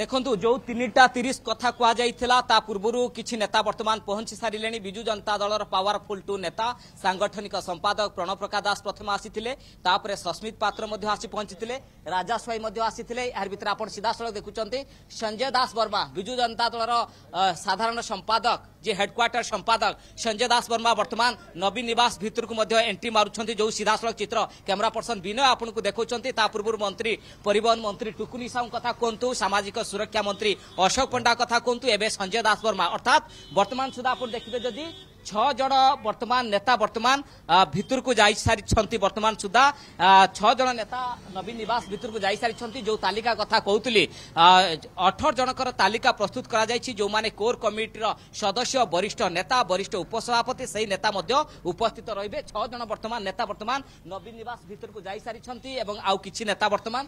দেখন্তু যে তিনিটা তিরিশ কথা কোয়া কুহযাইলা তা পূর্বরু কিছি নেতা বর্তমান পৌঁছি সারে বিজু জনতা দলর পাওয়ারফুল টু নেতা সাংগঠনিক সম্পাদক প্রণপ্রকা দাস প্রথমে আসিলে তাপরে সস্মিত পাত্র মধ্যে আসি পৌঁছিলে রাজা স্বাই আসিলে এর ভিতরে আপনার সিধাসল দেখুচন্তি সঞ্জয় দাস বর্মা বিজু জনতা দলর সাধারণ সম্পাদক যে হেডকোয়ার্টার সম্পাদক সঞ্জয় দাস বর্মা বর্তমান নবীন নিবাস ভিতরক এন্ট্রি মারুচ্ছেন যে সিধাসলখ চিত্র ক্যামেরা পর্সন বিনয় আপনার দেখুছেন তা পূর্ব মন্ত্রী পরিবহন মন্ত্রী টুকুনি সাউ কথা কুহতু সামাজিক সুরক্ষা মন্ত্রী অশোক পণ্ডা কথা কুহতু এবে সঞ্জয় দাস বর্মা অর্থাৎ বর্তমান সুদ্ধা আপনার দেখবে যদি ଛଅ ଜଣ ବର୍ତ୍ତମାନ ନେତା ବର୍ତ୍ତମାନ ଭିତରକୁ ଯାଇସାରିଛନ୍ତି ବର୍ତ୍ତମାନ ସୁଦ୍ଧା ଛଅ ଜଣ ନେତା ନବୀନ ନିବାସ ଭିତରକୁ ଯାଇସାରିଛନ୍ତି ଯେଉଁ ତାଲିକା କଥା କହୁଥିଲି ଅଠର ଜଣଙ୍କର ତାଲିକା ପ୍ରସ୍ତୁତ କରାଯାଇଛି ଯେଉଁମାନେ କୋର୍ କମିଟିର ସଦସ୍ୟ ବରିଷ୍ଠ ନେତା ବରିଷ୍ଠ ଉପସଭାପତି ସେହି ନେତା ମଧ୍ୟ ଉପସ୍ଥିତ ରହିବେ ଛଅ ଜଣ ବର୍ତ୍ତମାନ ନେତା ବର୍ତ୍ତମାନ ନବୀନ ନିବାସ ଭିତରକୁ ଯାଇସାରିଛନ୍ତି ଏବଂ ଆଉ କିଛି ନେତା ବର୍ତ୍ତମାନ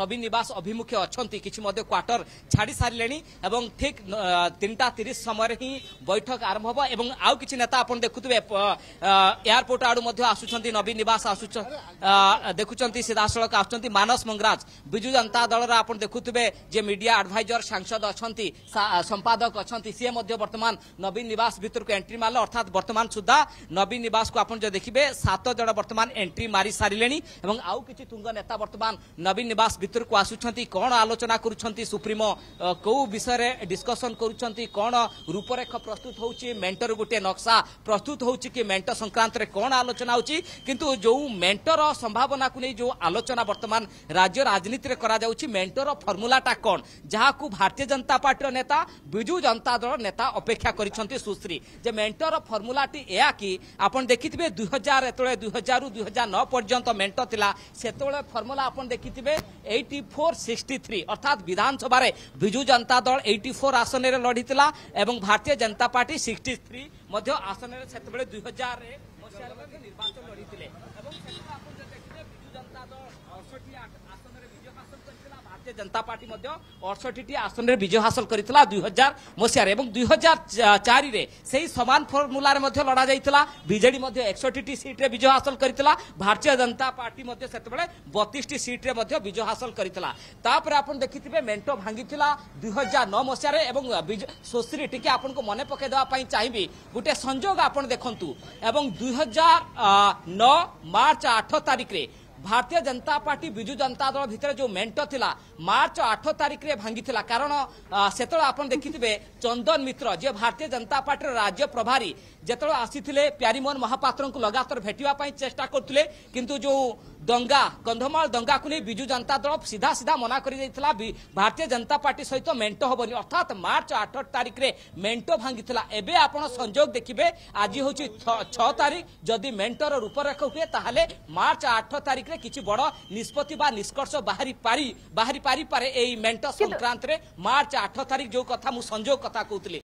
ନବୀନ ନିବାସ ଅଭିମୁଖେ ଅଛନ୍ତି କିଛି ମଧ୍ୟ କ୍ୱାର୍ଟର ଛାଡ଼ି ସାରିଲେଣି ଏବଂ ଠିକ୍ ତିନିଟା ତିରିଶ ସମୟରେ ହିଁ ବୈଠକ ଆରମ୍ଭ ହେବ ଏବଂ ଆଉ কিছু নেতা আপনার দেখুবে এয়ারপোর্ট আড়ু আসুচ্ছেন নবীন নিবাস আসু দেখুম সিধাসল আসুচার মানস মঙ্গরাজ বিজু জনতা দলের আপনার দেখুবে যে মিডিয়া আডভাইজর সাংসদ অনেক সম্পাদক অনেক বর্তমান নবীন নিবাস ভিতরক এন্ট্রি মারলে অর্থাৎ বর্তমান সুদ্ধা নবীন নিবাস আপনার যদি দেখবে সাত জন বর্তমান এন্ট্রি মারি সারে এবং আউ কিছু তুঙ্গ নেতা বর্তমান নবীন নিবাস ভিতরক আসুচ্ছেন কোণ আলোচনা করছেন সুপ্রিমো কেউ বিষয়ে ডিসকসন করছেন কোণ রূপরেখ প্রস্তুত হচ্ছে মেন্টর গোটে নকশা প্রস্তুত হচ্ছে কি মেট সংক্রান্তের কোণ আলোচনা হচ্ছে কিন্তু যে মেটর সম্ভাবনা নিয়ে যে আলোচনা বর্তমান রাজ্য রাজনীতি করা যাচ্ছে মেটর ফর্মুলাটা কোণ যা ভারতীয় জনতা পার্টির নেতা বিজু জনতা দল নেতা অপেক্ষা করেছেন সুশ্রী যে মেটর ফর্মুলাটি এয়া কি আপনার দেখিবে দুই হাজার যেতবে দুই হাজার দুই হাজার ন পর্যন্ত মেট লা সেতবে ফর্মুলা আপনার দেখিবে এইটি ফোর সিক্সটি থ্রি অর্থাৎ বিধানসভার বিজু জনতা দল এইটি ফোর আসনের লড়ি এবং ভারতীয় জনতা পার্টি সিক্সটি থ্রি ମଧ୍ୟ ଆସନରେ ସେତେବେଳେ ଦୁଇ ହଜାର ମସିହାରେ ନିର୍ବାଚନ ଲଢ଼ିଥିଲେ ଏବଂ ଭାରତୀୟ ଜନତା ପାର୍ଟି ମଧ୍ୟ ଅଠଷଠିଟି ଆସନରେ ବିଜୟ ହାସଲ କରିଥିଲା ଦୁଇ ହଜାର ମସିହାରେ ଏବଂ ଦୁଇ ହଜାର ଚାରିରେ ସେହି ସମାନ ଫର୍ମୁଲାରେ ମଧ୍ୟ ଲଢ଼ାଯାଇଥିଲା ବିଜେଡି ମଧ୍ୟ ଏକଷଠିଟି ସିଟ୍ରେ ବିଜୟ ହାସଲ କରିଥିଲା ଭାରତୀୟ ଜନତା ପାର୍ଟି ମଧ୍ୟ ସେତେବେଳେ ବତିଶଟି ସିଟ୍ରେ ମଧ୍ୟ ବିଜୟ ହାସଲ କରିଥିଲା ତାପରେ ଆପଣ ଦେଖିଥିବେ ମେଣ୍ଟ ଭାଙ୍ଗିଥିଲା ଦୁଇ ହଜାର ନଅ ମସିହାରେ ଏବଂ ଶୋଷୀରେ ଟିକେ ଆପଣଙ୍କୁ ମନେ ପକାଇ ଦେବା ପାଇଁ ଚାହିଁବି ଗୋଟେ ସଂଯୋଗ ଆପଣ ଦେଖନ୍ତୁ ଏବଂ ଦୁଇ ହଜାର ନଅ ମାର୍ଚ୍ଚ ଆଠ ତାରିଖରେ ଭାରତୀୟ ଜନତା ପାର୍ଟି ବିଜୁ ଜନତା ଦଳ ଭିତରେ ଯେଉଁ ମେଣ୍ଟ ଥିଲା ମାର୍ଚ୍ଚ ଆଠ ତାରିଖରେ ଭାଙ୍ଗିଥିଲା କାରଣ ସେତେବେଳେ ଆପଣ ଦେଖିଥିବେ ଚନ୍ଦନ ମିତ୍ର ଯିଏ ଭାରତୀୟ ଜନତା ପାର୍ଟିର ରାଜ୍ୟ ପ୍ରଭାରୀ ଯେତେବେଳେ ଆସିଥିଲେ ପ୍ୟାରିମୋହନ ମହାପାତ୍ରଙ୍କୁ ଲଗାତାର ଭେଟିବା ପାଇଁ ଚେଷ୍ଟା କରୁଥିଲେ କିନ୍ତୁ ଯେଉଁ ଦଙ୍ଗା କନ୍ଧମାଳ ଦଙ୍ଗାକୁ ନେଇ ବିଜୁ ଜନତା ଦଳ ସିଧା ସିଧା ମନା କରିଦେଇଥିଲା ଭାରତୀୟ ଜନତା ପାର୍ଟି ସହିତ ମେଣ୍ଟ ହେବନି ଅର୍ଥାତ୍ ମାର୍ଚ୍ଚ ଆଠ ତାରିଖରେ ମେଣ୍ଟ ଭାଙ୍ଗିଥିଲା ଏବେ ଆପଣ ସଂଯୋଗ ଦେଖିବେ ଆଜି ହେଉଛି ଛଅ ତାରିଖ ଯଦି ମେଣ୍ଟର ରୂପରେଖ ହୁଏ ତାହେଲେ ମାର୍ଚ୍ଚ ଆଠ ତାରିଖରେ निष्कर्ष बाहि रे मार्च आठ तारिख जो कथा सं कथा कि